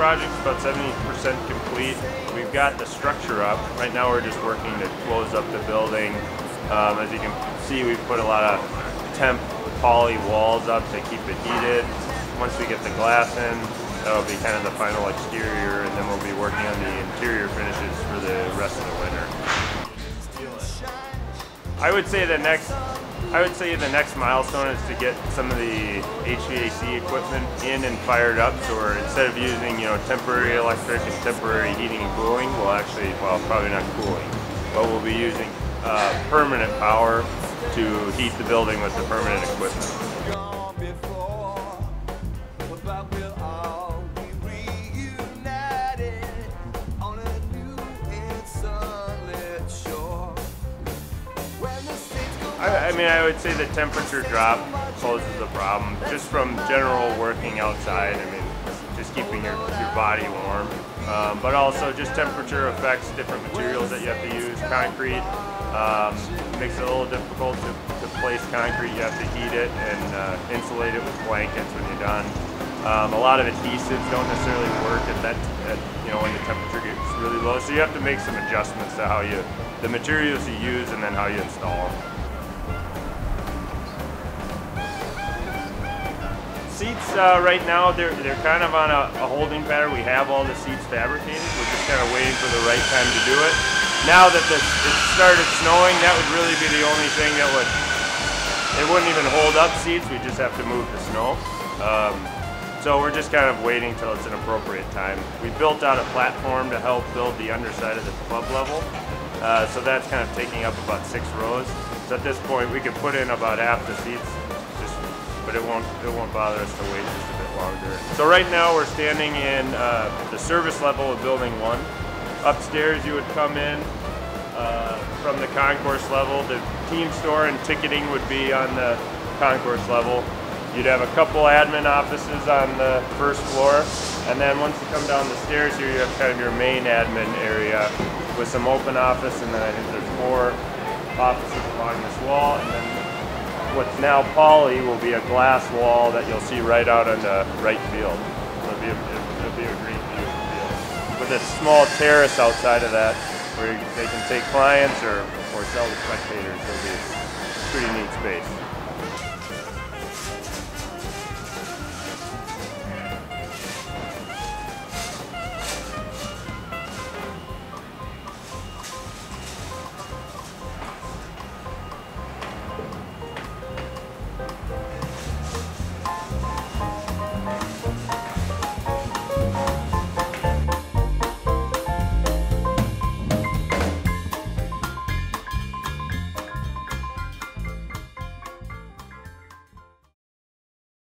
project's about 70% complete. We've got the structure up. Right now we're just working to close up the building. Um, as you can see, we've put a lot of temp poly walls up to keep it heated. Once we get the glass in, that'll be kind of the final exterior, and then we'll be working on the interior finishes for the rest of the winter. I would say the next I would say the next milestone is to get some of the HVAC equipment in and fired up. So we're instead of using you know temporary electric and temporary heating and cooling, we'll actually well probably not cooling, but we'll be using uh, permanent power to heat the building with the permanent equipment. I, mean, I would say the temperature drop poses a problem just from general working outside. I mean, just keeping your, your body warm. Um, but also just temperature affects different materials that you have to use. Concrete um, makes it a little difficult to, to, place concrete. You have to heat it and uh, insulate it with blankets when you're done. Um, a lot of adhesives don't necessarily work at that, at, you know, when the temperature gets really low. So you have to make some adjustments to how you, the materials you use and then how you install them. Seats uh, right now, they're, they're kind of on a, a, holding pattern. We have all the seats fabricated. We're just kind of waiting for the right time to do it. Now that it started snowing, that would really be the only thing that would, it wouldn't even hold up seats. We just have to move the snow. Um, so we're just kind of waiting till it's an appropriate time. We built out a platform to help build the underside of the club level. Uh, so that's kind of taking up about six rows. So at this point, we could put in about half the seats but it won't it won't bother us to wait just a bit longer. So right now we're standing in uh, the service level of building one. Upstairs you would come in uh, from the concourse level. The team store and ticketing would be on the concourse level. You'd have a couple admin offices on the first floor, and then once you come down the stairs here, you have kind of your main admin area with some open office, and then I think there's four offices along this wall, and then what's now poly will be a glass wall that you'll see right out on the right field. It'll be a, it'll be a great view field. With a small terrace outside of that where they can take clients or, or sell to spectators. It'll be a pretty neat space.